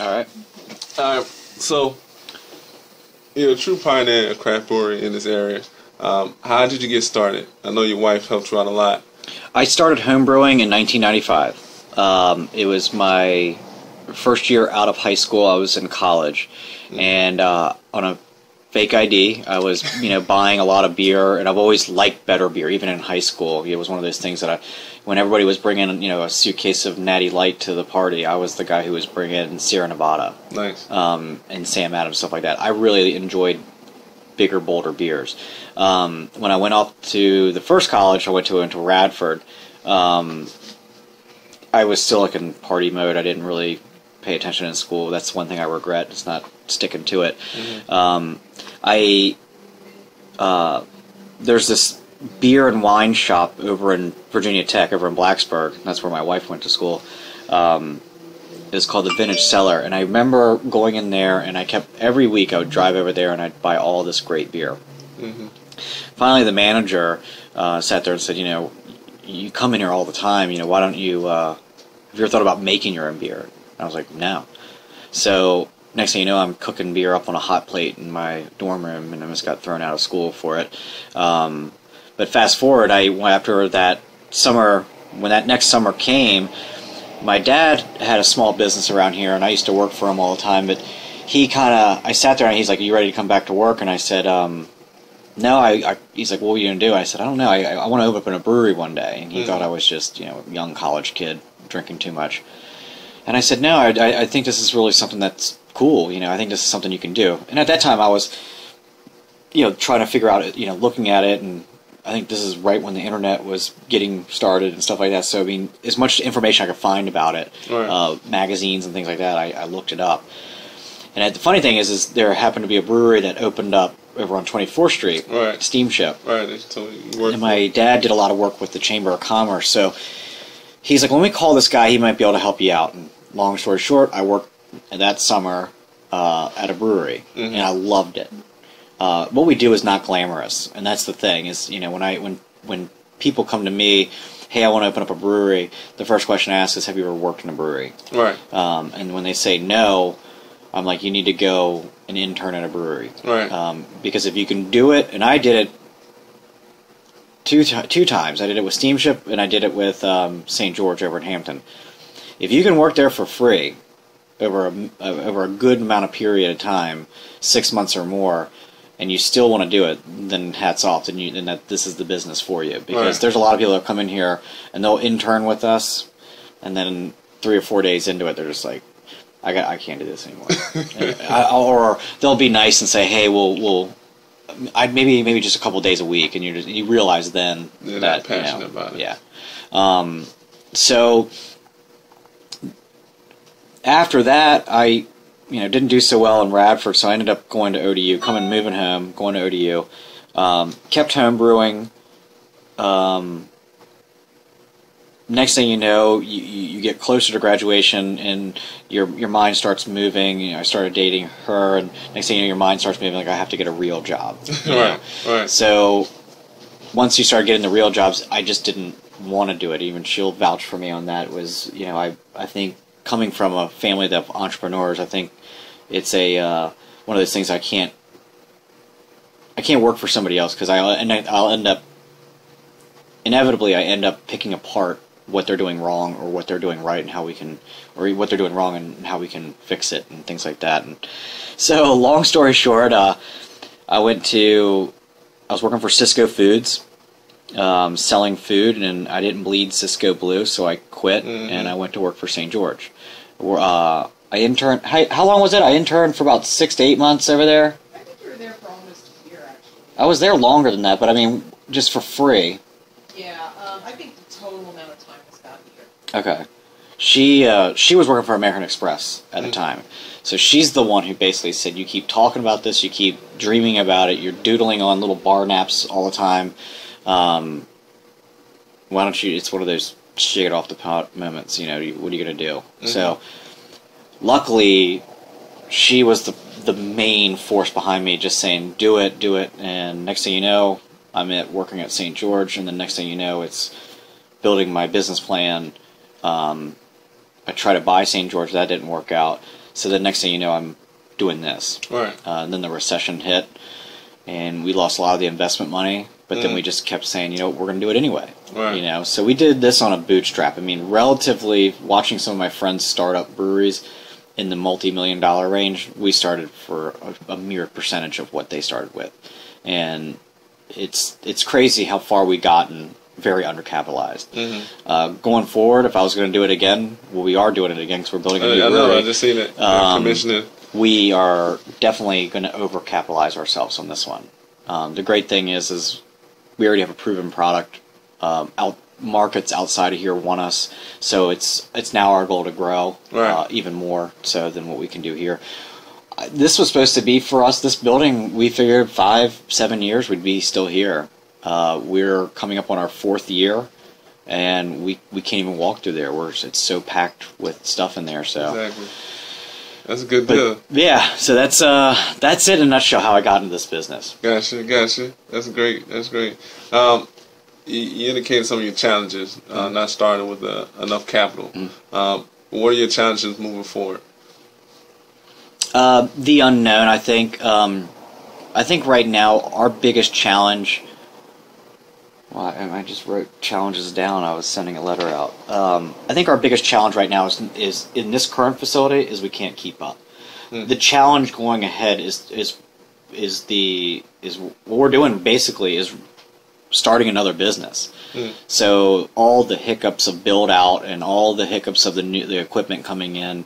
All right. All right. So, you're a true pioneer of craft brewery in this area. Um, how did you get started? I know your wife helped you out a lot. I started homebrewing in 1995. Um, it was my first year out of high school. I was in college, and uh, on a fake ID, I was you know buying a lot of beer, and I've always liked better beer, even in high school. It was one of those things that I, when everybody was bringing you know a suitcase of Natty Light to the party, I was the guy who was bringing Sierra Nevada Nice. um, and Sam Adams stuff like that. I really enjoyed bigger, bolder beers. Um, when I went off to the first college, I went to into Radford. Um, I was still like in party mode. I didn't really pay attention in school. That's one thing I regret. It's not sticking to it. Um, I uh, there's this beer and wine shop over in Virginia Tech, over in Blacksburg. That's where my wife went to school. Um, it was called the Vintage Cellar, and I remember going in there, and I kept every week I would drive over there and I'd buy all this great beer. hmm Finally, the manager uh, sat there and said, "You know, you come in here all the time. You know, why don't you? Uh, have you ever thought about making your own beer?" And I was like, "No." So next thing you know, I'm cooking beer up on a hot plate in my dorm room, and I almost got thrown out of school for it. Um, but fast forward, I after that summer, when that next summer came, my dad had a small business around here, and I used to work for him all the time. But he kind of, I sat there and he's like, "Are you ready to come back to work?" And I said, um, "No." I, I he's like, "What are you gonna do?" I said, "I don't know. I, I want to open a brewery one day." And he Mhm. thought I was just, you know, a young college kid drinking too much. And I said, "No, I, I, I think this is really something that's cool. You know, I think this is something you can do." And at that time, I was, you know, trying to figure out, you know, looking at it and. I think this is right when the internet was getting started and stuff like that. So I mean, as much information I could find about it, Right. uh, magazines and things like that, I, I looked it up. And the funny thing is, is there happened to be a brewery that opened up over on 24th Street, Right. Steamship. Right. They told you you worked And my dad did a lot of work with the Chamber of Commerce, so he's like, "Let me call this guy. He might be able to help you out." And long story short, I worked that summer uh, at a brewery, Mhm. and I loved it. Uh, what we do is not glamorous, and that's the thing. Is you know when I when when people come to me, hey, I want to open up a brewery. The first question I ask is, have you ever worked in a brewery? Right. Um, and when they say no, I'm like, you need to go and intern at a brewery. Right. Um, because if you can do it, and I did it two two times. I did it with Steamship, and I did it with um, St. George over in Hampton. If you can work there for free over a, over a good amount of period of time, six months or more, and you still want to do it, then hats off. Then you then that this is the business for you because Right. there's a lot of people that come in here and they'll intern with us, and then three or four days into it, they're just like, I got, I can't do this anymore. I, or they'll be nice and say, hey, we'll, we'll, I maybe maybe just a couple days a week, and you just, you realize then They're that not you know, about it. Yeah. Um, so after that, I you know didn't do so well in Radford, so I ended up going to ODU, coming moving home, going to ODU. Um, kept home brewing. Um, next thing you know, you, you get closer to graduation, and your your mind starts moving. You know, I started dating her, and next thing you know, your mind starts moving. Like I have to get a real job. Right. Right. So once you start getting the real jobs, I just didn't want to do it. Even she'll vouch for me on that. It was you know I I think coming from a family of entrepreneurs, I think it's a uh, one of those things I can't I can't work for somebody else because I and I'll end up inevitably I end up picking apart what they're doing wrong or what they're doing right and how we can or what they're doing wrong and how we can fix it and things like that. And so long story short, uh, I went to I was working for Sysco Foods, um, selling food, and I didn't bleed Sysco blue, so I quit Mhm. and I went to work for St. George. Where, Uh, I interned. How, how long was it? I interned for about six to eight months over there. I think you were there for almost a year, actually. I was there longer than that, but I mean, just for free. Yeah, um, I think the total amount of time was about a year. Okay. She uh, she was working for American Express at the Mhm. time, so she's the one who basically said, "You keep talking about this, you keep dreaming about it, you're doodling on little bar naps all the time. Um, why don't you? It's one of those shake it off the pot moments. You know, what are you gonna do?" So, luckily, she was the the main force behind me, just saying, "Do it, do it." And next thing you know, I'm at working at St. George, and the next thing you know, it's building my business plan. Um, I tried to buy St. George, that didn't work out. So the next thing you know, I'm doing this. Right. Uh, and then the recession hit, and we lost a lot of the investment money. But then Mm. we just kept saying, you know, we're going to do it anyway. Right. You know, so we did this on a bootstrap. I mean, relatively, watching some of my friends start up breweries in the multi-million dollar range, we started for a, a mere percentage of what they started with, and it's it's crazy how far we gotten very undercapitalized. Mhm. Uh, going forward, if I was going to do it again, well, we are doing it again because we're building a new I know. brewery I just seen it. Um, we are definitely going to overcapitalize ourselves on this one. Um, the great thing is, is we already have a proven product. Um, out markets outside of here want us, so it's it's now our goal to grow Right. uh, even more so than what we can do here. Uh, This was supposed to be for us. This building, we figured five, seven years we'd be still here. Uh, we're coming up on our fourth year, and we we can't even walk through there. We're it's so packed with stuff in there. So. Exactly. That's a good But deal. yeah, so that's uh that's it in a nutshell how I got into this business. Gotcha, gotcha. That's great. That's great. Um, you, you indicated some of your challenges, Mm-hmm. uh, not starting with uh, enough capital. Um, what are your challenges moving forward? Uh, the unknown, I think. Um, I think right now our biggest challenge. Well, I, I just wrote challenges down. I was sending a letter out. Um, I think our biggest challenge right now is is in this current facility is we can't keep up. The challenge going ahead is is is the is what we're doing basically is starting another business. Mm. So all the hiccups of build out and all the hiccups of the new the equipment coming in,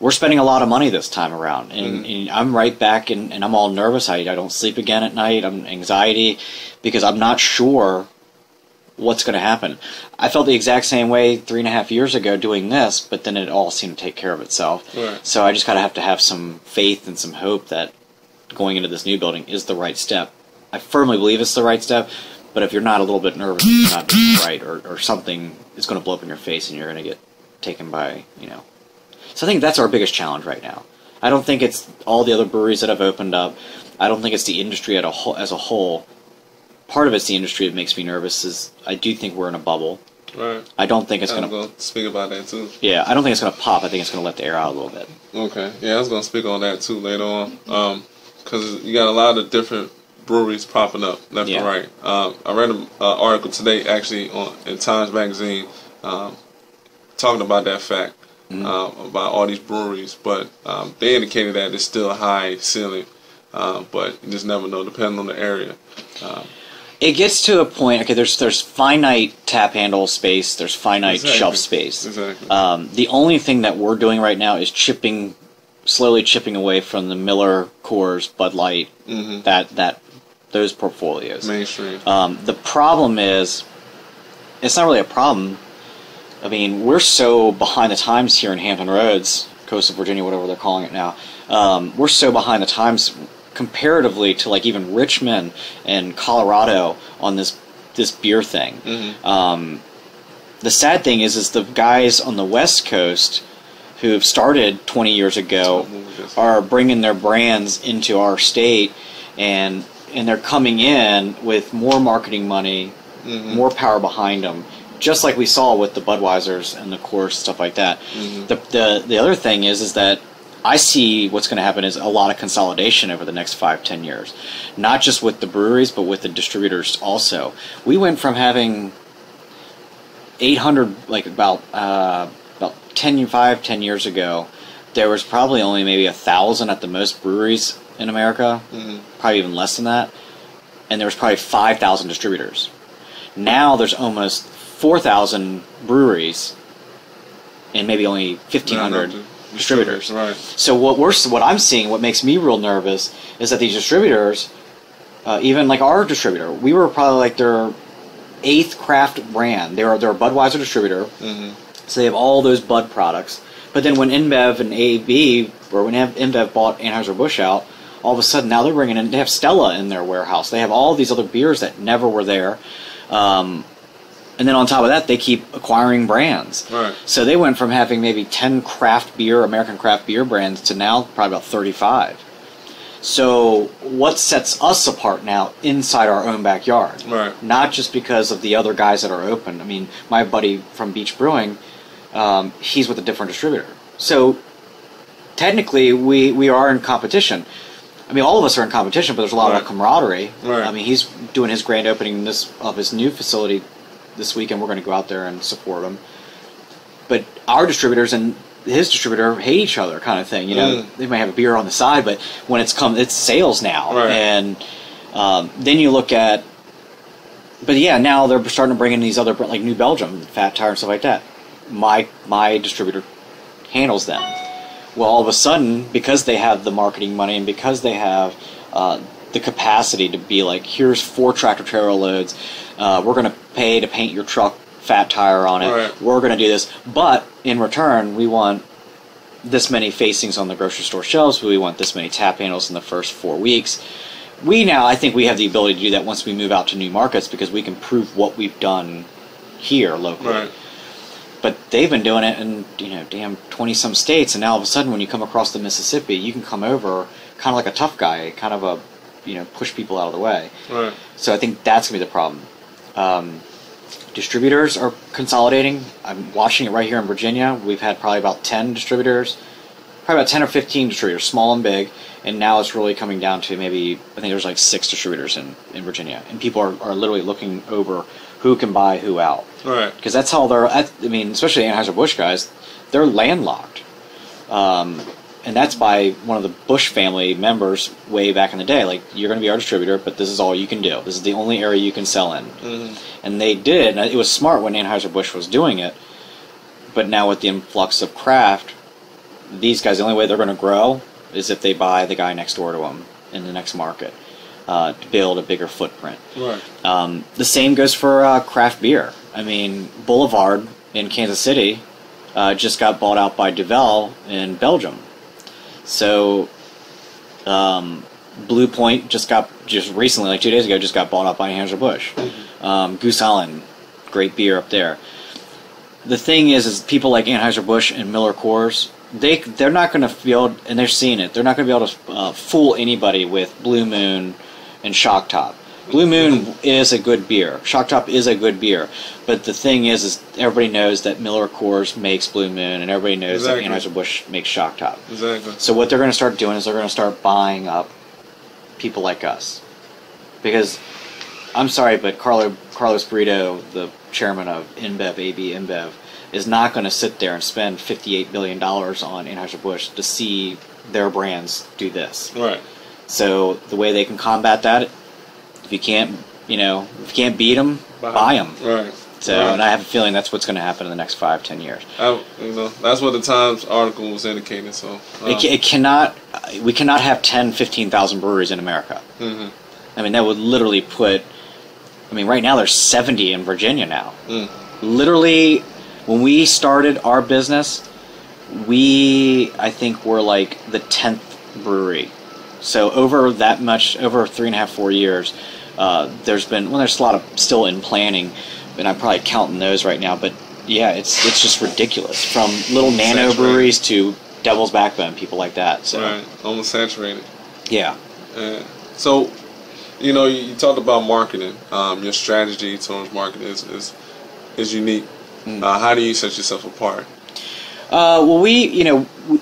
we're spending a lot of money this time around, and, and I'm right back, and, and I'm all nervous. I, I don't sleep again at night. I'm anxiety because I'm not sure what's going to happen. I felt the exact same way three and a half years ago doing this, but then it all seemed to take care of itself. Right. So I just kind of have to have some faith and some hope that going into this new building is the right step. I firmly believe it's the right step, but if you're not a little bit nervous, you're not doing it right, or, or something is going to blow up in your face and you're going to get taken by, you know. So I think that's our biggest challenge right now. I don't think it's all the other breweries that have opened up. I don't think it's the industry at a whole, as a whole. Part of it's the industry that makes me nervous. Is I do think we're in a bubble. Right. I don't think it's going to. going to speak about that too. Yeah, I don't think it's going to pop. I think it's going to let the air out a little bit. Okay. Yeah, I was going to speak on that too later on. Um, because you got a lot of different breweries popping up left Yeah. and right. Um, I read an uh, article today actually on in Times Magazine um, talking about that fact um, about all these breweries, but um, they indicated that it's still a high ceiling, uh, but you just never know depending on the area. It gets to a point. Okay, there's there's finite tap handle space. There's finite Exactly. shelf space. Exactly. Um, the only thing that we're doing right now is chipping, slowly chipping away from the Miller, Coors, Bud Light, Mhm. that that those portfolios. Mainstream. Um, the problem is, it's not really a problem. I mean, we're so behind the times here in Hampton Roads, coastal Virginia, whatever they're calling it now. Um, we're so behind the times comparatively to like even Richmond and Colorado on this this beer thing. Mhm. Um, the sad thing is, is the guys on the West Coast who've started 20 years ago are bringing their brands into our state, and and they're coming in with more marketing money, Mhm. more power behind them, just like we saw with the Budweisers and the Coors stuff like that. Mhm. The, the the other thing is is that I see what's going to happen is a lot of consolidation over the next five ten years, not just with the breweries but with the distributors also. We went from having 800 like about uh, about 10 5 10 years ago there was probably only maybe a thousand at the most breweries in america Mhm. probably even less than that and there was probably 5000 distributors now there's almost 4000 breweries and maybe only 1500 Not enough distributors Right. so what we're what I'm seeing, what makes me real nervous, is that these distributors, uh, even like our distributor, we were probably like their eighth craft brand. They're they're a Budweiser distributor, hmm so they have all those Bud products. But then when InBev and AB, or when InBev bought Anheuser Busch out, all of a sudden now they're bringing in they have Stella in their warehouse. They have all these other beers that never were there. Um, and then on top of that, they keep acquiring brands. Right. So they went from having maybe 10 craft beer, American craft beer brands to now probably about 35. So what sets us apart now inside our own backyard? Right. Not just because of the other guys that are open. I mean, my buddy from Beach Brewing, um, he's with a different distributor. So technically, we we are in competition. I mean, all of us are in competition, but there's a lot Right. of camaraderie. Right. I mean, he's doing his grand opening this of his new facility this weekend. We're going to go out there and support him. But our distributors and his distributor hate each other, kind of thing. You know, Mm. they might have a beer on the side, but when it's come, it's sales now. Right. And um, then you look at, but yeah, now they're starting to bring in these other like New Belgium, Fat Tire, and stuff like that. My my distributor handles them. Well, all of a sudden, because they have the marketing money and because they have uh, the capacity to be like, here's four tractor trailer loads, uh, we're going to pay to paint your truck fat tire on it. Right. We're going to do this, but in return, we want this many facings on the grocery store shelves. We want this many tap handles in the first four weeks. We now, I think, we have the ability to do that once we move out to new markets because we can prove what we've done here locally Right. But they've been doing it in you know damn 20 some states and now all of a sudden when you come across the mississippi you can come over kind of like a tough guy kind of a you know push people out of the way. Right. so i think that's going to be the problem. Um, distributors are consolidating. I'm watching it right here in virginia. We've had probably about 10 distributors probably about 10 or 15 distributors small and big and now it's really coming down to maybe i think there's like six distributors in, in virginia and people are, are literally looking over who can buy who out Right. because that's how they're. I mean, especially the Anheuser Busch guys, they're landlocked, um, and that's by one of the Bush family members way back in the day. Like, you're going to be our distributor, but this is all you can do. This is the only area you can sell in, Mm-hmm. and they did. And it was smart when Anheuser Busch was doing it, but now with the influx of craft, these guys, the only way they're going to grow is if they buy the guy next door to them in the next market uh, to build a bigger footprint. Right. Um, the same goes for uh, craft beer. I mean, Boulevard in Kansas City uh, just got bought out by Duvel in Belgium. So, um, Blue Point just got just recently, like two days ago, just got bought out by Anheuser Busch. Um, Goose Island, great beer up there. The thing is, is people like Anheuser Busch and Miller Coors, they they're not going to be able, and they're seeing it. They're not going to be able to uh, fool anybody with Blue Moon and Shock Top. Blue Moon is a good beer. Shock Top is a good beer, but the thing is, is everybody knows that Miller Coors makes Blue Moon, and everybody knows Exactly. that Anheuser Busch makes Shock Top. Exactly. So what they're going to start doing is they're going to start buying up people like us, because I'm sorry, but Carlo Carlos Brito, the chairman of InBev AB InBev, is not going to sit there and spend 58 billion dollars on Anheuser Busch to see their brands do this. Right. So the way they can combat that, if you can't, you know, if you can't beat them, buy them. Right. So, Right. and I have a feeling that's what's going to happen in the next five, ten years. I, you know, that's what the Times article was indicating. So. uh, It, it cannot, we cannot have 10, 15,000 breweries in America. mhm. I mean, that would literally put. I mean, right now there's 70 in Virginia now. Mm. Literally, when we started our business, we I think were like the 10th brewery. So over that much, over three and a half, four years, uh, there's been well, there's a lot of still in planning, and I'm probably counting those right now. But yeah, it's it's just ridiculous from little nano Saturated. breweries to Devil's Backbone, people like that. So Right. Almost saturated. yeah. Uh, so, you know, you, you talked about marketing. Um, your strategy towards marketing is is, is unique. Mm. Uh, how do you set yourself apart? Uh, well, we, you know, we,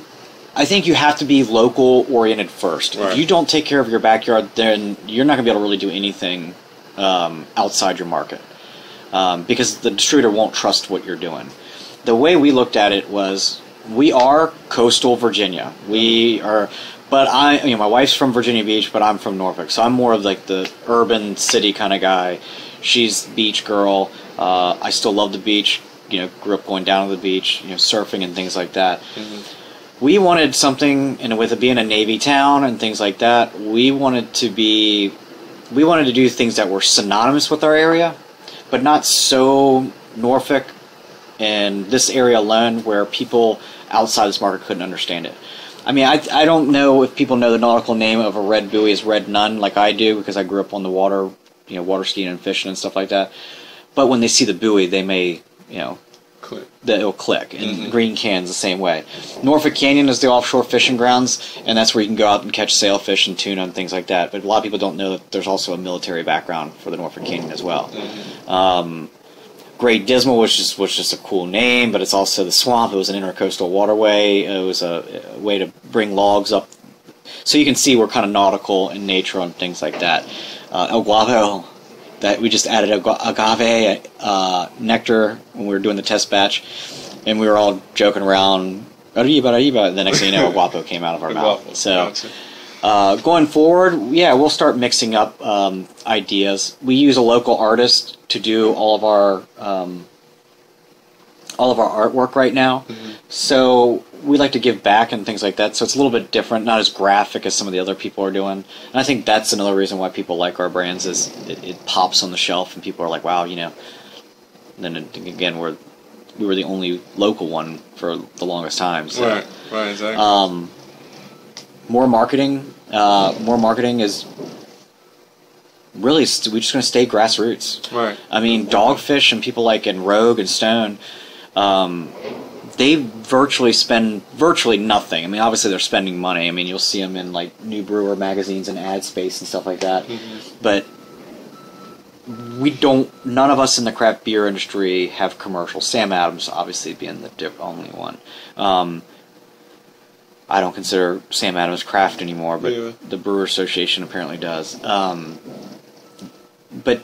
I think you have to be local oriented first. Right. If you don't take care of your backyard, then you're not going to be able to really do anything um, outside your market um, because the distributor won't trust what you're doing. The way we looked at it was we are coastal Virginia. We are, but I, you know, my wife's from Virginia Beach, but I'm from Norfolk, so I'm more of like the urban city kind of guy. She's beach girl. Uh, I still love the beach. You know, grew up going down to the beach, you know, surfing and things like that. We wanted something, and with it being a Navy town and things like that, we wanted to be, we wanted to do things that were synonymous with our area, but not so Norfolk and this area alone where people outside this market couldn't understand it. I mean, I, I don't know if people know the nautical name of a red buoy is red nun like I do because I grew up on the water, you know, water skiing and fishing and stuff like that. But when they see the buoy, they may, you know, Click. that it'll click. And Green Can's the same way. Norfolk Canyon is the offshore fishing grounds, and that's where you can go out and catch sailfish and tuna and things like that. But a lot of people don't know that there's also a military background for the Norfolk Canyon as well. Um, Great Dismal was just was just a cool name, but it's also the swamp. It was an intercoastal waterway. It was a, a way to bring logs up, so you can see we're kind of nautical in nature and things like that. Uh, El Guapo, that we just added agave uh, nectar when we were doing the test batch, and we were all joking around. Arriba, arriba. The next thing you know, a guapo came out of our mouth. So. Uh, going forward, yeah, we'll start mixing up um, ideas. We use a local artist to do all of our um, all of our artwork right now. So we like to give back and things like that. So it's a little bit different, not as graphic as some of the other people are doing. And I think that's another reason why people like our brands is it, it pops on the shelf and people are like, wow, you know. And then again, we're we were the only local one for the longest time. So Right, right, exactly. um, more marketing. Uh, more marketing is really st- we're just going to stay grassroots. right. I mean, Dogfish and people like in Rogue and Stone, um, they virtually spend virtually nothing. I mean, obviously they're spending money. I mean, you'll see them in like New Brewer magazines and ad space and stuff like that. But we don't. None of us in the craft beer industry have commercials. Sam Adams, obviously, being the diff- only one. Um, I don't consider Sam Adams craft anymore, but Yeah. the Brewer Association apparently does. Um, but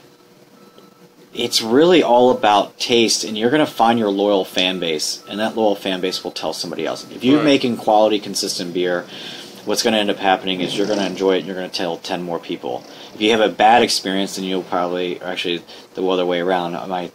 it's really all about taste, and you're going to find your loyal fan base, and that loyal fan base will tell somebody else. If you're Right. making quality, consistent beer, what's going to end up happening is you're going to enjoy it, and you're going to tell ten more people. If you have a bad experience, then you'll probably or actually the other way around. My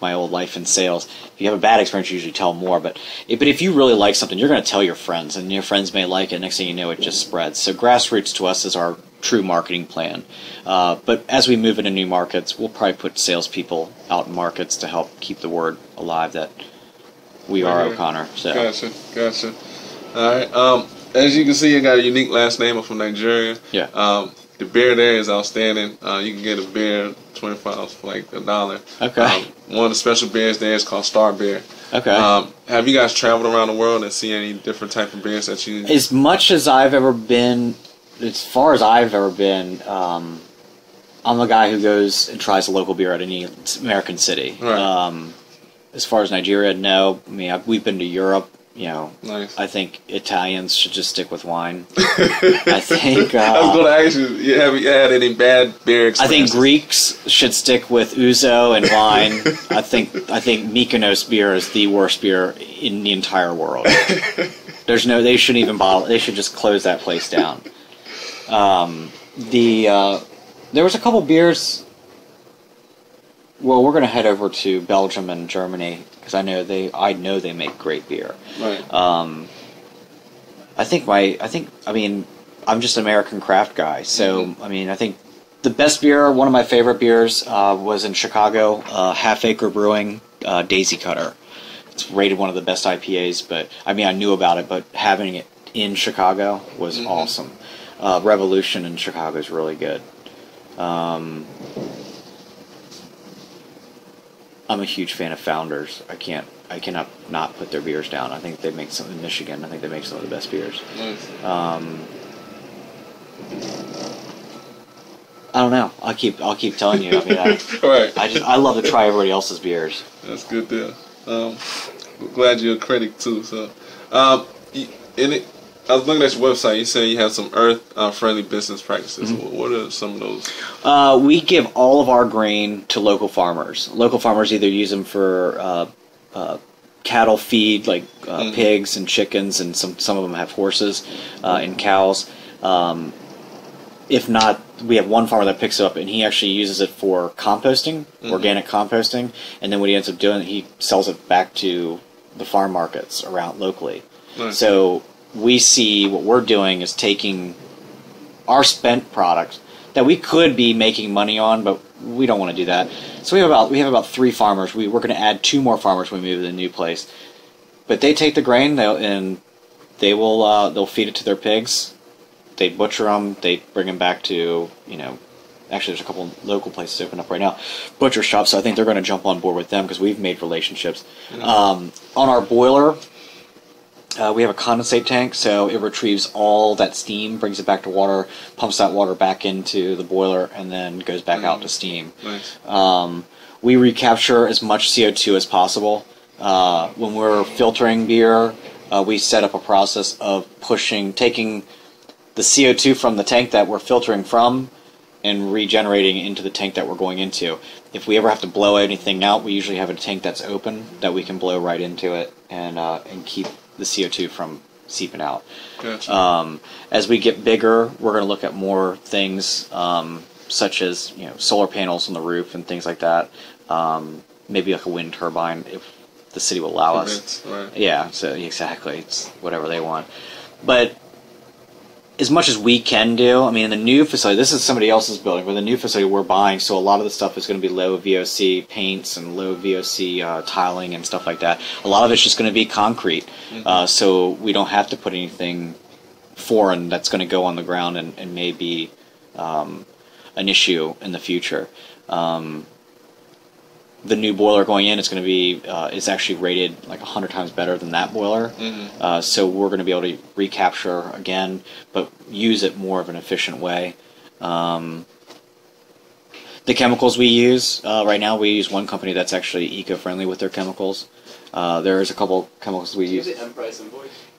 my old life in sales. If you have a bad experience, you usually tell more. But if, but if you really like something, you're going to tell your friends, and your friends may like it. Next thing you know, it just spreads. So grassroots to us is our true marketing plan. Uh, but as we move into new markets, we'll probably put salespeople out in markets to help keep the word alive that we are Right. O'Connor. So Gotcha, gotcha. All right. Um, as you can see, I got a unique last name. I'm from Nigeria. Yeah. Um, the beer there is outstanding. Uh, you can get a beer 25 for like a dollar. Okay. Um, one of the special beers there is called Star Beer. okay. Um, have you guys traveled around the world and see any different type of beers that you? as much as I've ever been, as far as I've ever been, um, I'm the guy who goes and tries a local beer at any American city. Right. Um, as far as Nigeria, no. I mean, I've, we've been to Europe. You know, Nice. I think Italians should just stick with wine. I think. Uh, I was going to ask you, you have you had any bad beer I think? Greeks should stick with ouzo and wine. I think I think Mykonos beer is the worst beer in the entire world. There's no. They shouldn't even bottle. They should just close that place down. Um, the uh, there was a couple beers. Well, we're going to head over to Belgium and Germany because I know they. I know they make great beer. Right. Um, I think my, I think, I mean, I'm just an American craft guy. So, I mean, I think the best beer, one of my favorite beers, uh, was in Chicago, uh, Half Acre Brewing uh, Daisy Cutter. It's rated one of the best IPAs, but I mean, I knew about it, but having it in Chicago was Mhm. awesome. Uh, Revolution in Chicago is really good. Um, I'm a huge fan of Founders. I can't, I cannot not put their beers down. I think they make some in Michigan. I think they make some of the best beers. Nice. Um, I don't know. I'll keep, I'll keep telling you. I mean, I, right. I just, I love to try everybody else's beers. That's good there. Um, glad you're a critic too. So, um, y- in it, I was looking at your website. You said you have some earth-friendly business practices. Mm-hmm. What are some of those? Uh, we give all of our grain to local farmers. Local farmers either use them for uh, uh, cattle feed, like uh, Mhm. pigs and chickens, and some some of them have horses uh, and cows. Um, if not, we have one farmer that picks it up, and he actually uses it for composting, Mhm. organic composting, and then what he ends up doing, he sells it back to the farm markets around locally. Nice. So we see what we're doing is taking our spent product that we could be making money on, but we don't want to do that. So we have about we have about three farmers. We, we're going to add two more farmers when we move to the new place. But they take the grain they'll, and they will uh, they'll feed it to their pigs. They butcher them. They bring them back to you know. Actually, there's a couple local places open up right now, butcher shops. So I think they're going to jump on board with them because we've made relationships. Um, on our boiler, uh, we have a condensate tank, so it retrieves all that steam, brings it back to water, pumps that water back into the boiler, and then goes back out to steam. Nice. Um, we recapture as much CO2 as possible. Uh, when we're filtering beer, uh, we set up a process of pushing, taking the CO2 from the tank that we're filtering from and regenerating into the tank that we're going into. If we ever have to blow anything out, we usually have a tank that's open that we can blow right into it and uh, and keep the CO2 from seeping out. Gotcha. Um, as we get bigger, we're going to look at more things um, such as you know solar panels on the roof and things like that. Um, maybe like a wind turbine if the city will allow us. Right. Yeah, so exactly, it's whatever they want. But as much as we can do, I mean, in the new facility, this is somebody else's building, but the new facility we're buying, so a lot of the stuff is going to be low VOC paints and low VOC uh, tiling and stuff like that. A lot of it's just going to be concrete, uh, so we don't have to put anything foreign that's going to go on the ground and, and may be um, an issue in the future. Um, the new boiler going in it's going to be uh, is actually rated like 100 times better than that boiler. Uh, so we're going to be able to recapture again but use it more of an efficient way. Um, the chemicals we use uh, right now we use one company that's actually eco-friendly with their chemicals. Uh, there's a couple chemicals we use.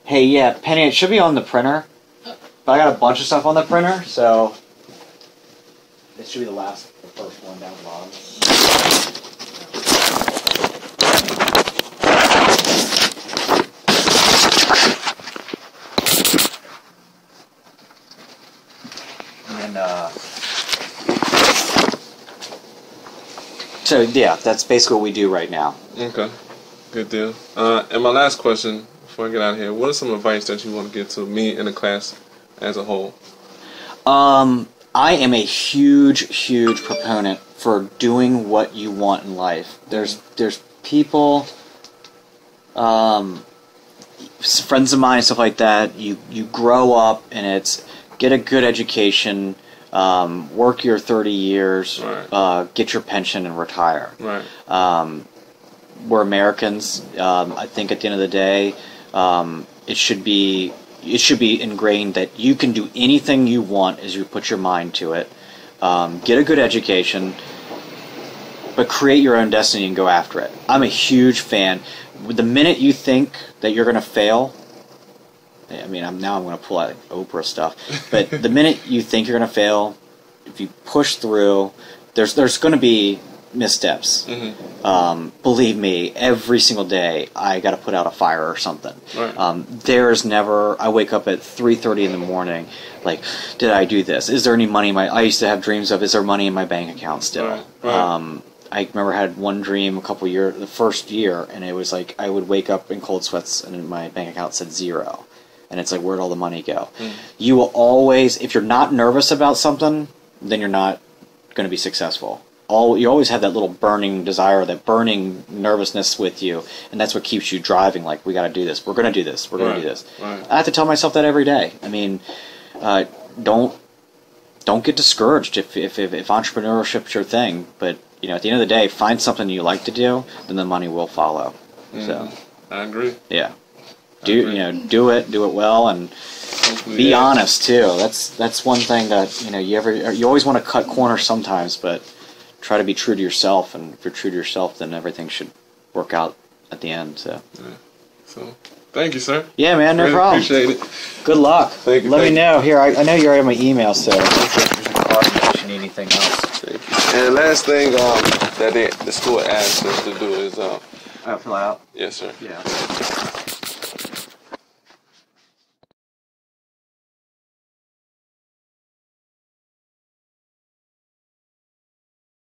hey yeah penny it should be on the printer but i got a bunch of stuff on the printer so it should be the last the first one down the bottom And uh, so yeah, that's basically what we do right now. Okay. Good deal. Uh, and my last question before I get out of here, what are some advice that you want to give to me and the class as a whole? Um, I am a huge, huge proponent for doing what you want in life. There's there's people, um, friends of mine, stuff like that. You you grow up and it's get a good education, um, work your thirty years, Right. uh, get your pension and retire. Right. Um, we're Americans. Um, I think at the end of the day, um, it should be it should be ingrained that you can do anything you want as you put your mind to it. Um, get a good education, but create your own destiny and go after it. I'm a huge fan. The minute you think that you're going to fail, I mean, I'm now I'm going to pull out like Oprah stuff, but the minute you think you're going to fail, if you push through, there's there's going to be missteps. Mm-hmm. Um, believe me, every single day I got to put out a fire or something. Right. Um, there's never. I wake up at 3:30 in the morning, like, did I do this? Is there any money in my? I used to have dreams of, is there money in my bank account still? Right, right. Um, I remember I had one dream a couple year, the first year, and it was like I would wake up in cold sweats and my bank account said zero, and it's like where'd all the money go? Hmm. You will always, if you're not nervous about something, then you're not going to be successful. All you always have that little burning desire, that burning nervousness with you, and that's what keeps you driving. Like we got to do this. We're going to do this. We're going Right, to do this. right. I have to tell myself that every day. I mean, uh, don't don't get discouraged if, if if if entrepreneurship's your thing. But you know, at the end of the day, find something you like to do, then the money will follow. So I agree. yeah, do you know do it, do it well, and Hopefully, be yeah. honest too. That's that's one thing that you know you ever you always want to cut corners sometimes, but try to be true to yourself. And if you're true to yourself, then everything should work out at the end. So So, thank you, sir. yeah, man, no Really problem. Appreciate it. Good luck. Thank you, Let thank me know here. I, I know you're in my email, so if there's a card in case you need anything else. And the last thing um, that they, the school asked us to do is, um, Uh, fill out. yes, sir. Yeah.